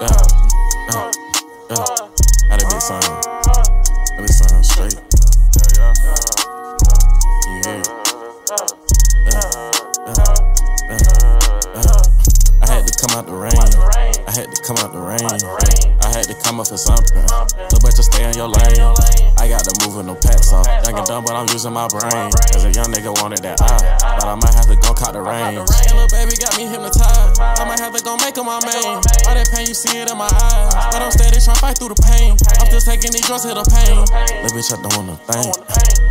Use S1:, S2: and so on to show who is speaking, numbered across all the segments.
S1: Yeah, yeah, yeah. How that bitch sound? That bitch sound straight. You hear it? I had to come out the rain. I had to come out the rain. I had to come up for something. But bitch, stay in your lane. I got to But I'm using my brain. As a young nigga wanted that eye. But I might have to go cut the. And little baby got me hypnotized. I might have to go make her my main. All that pain, you see it in my eyes. But I'm steady trying to fight through the pain. I'm still taking these drugs to the pain. Little bitch, I don't wanna think.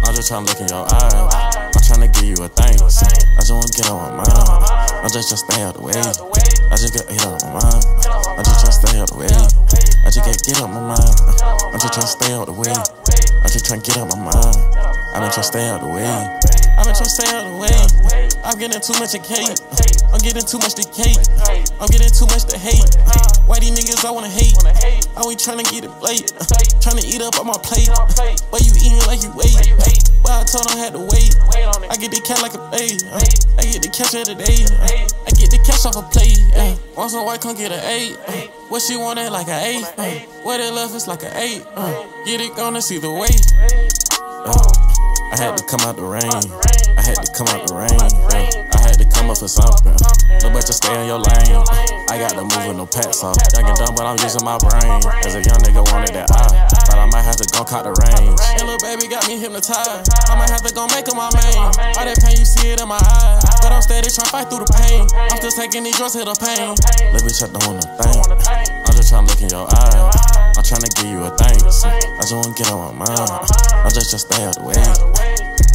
S1: I'm just trying to look in your eyes. I'm trying to give you a thanks. I just wanna get on my mind. I just just stay out the way. I just get hit out my mind. I just tryna stay out the way. I just can't get on my mind. I'm just tryna stay out the way. Just tryna get out my mind. I've been tryna stay out the way. I've been tryna stay out the way. I'm getting too much of cake. I'm getting too much to cake. I'm getting too much to hate. Why these niggas I wanna hate? I ain't tryna get it late. Tryna eat up on my plate. But you eating like you wait. But I told him I had to wait. I get the cash like a babe. I get the cash every day. I get the cash off a plate. Uh, want some white, come get an eight. Uh, what she wanted like an eight. Uh, what it left is like an eight. Uh, get it gonna see the way. Uh, I had to come out the rain. I had to come out the rain. Uh, I had to come up for something. No better stay in your lane. I got to move with no pets off. Young and dumb, but I'm using my brain. As a young nigga wanted that eye. But I might have to go cut the range. And little baby got me hypnotized. I might have to go make her my main. All that pain, you see it in my eyes. But I'm steady trying to fight through the pain. I'm still taking these drugs hit the pain. Let me I don't wanna. I'm just trying to look in your eyes. I'm trying to give you a thanks. I just wanna get on my mind. I just just stay out the way.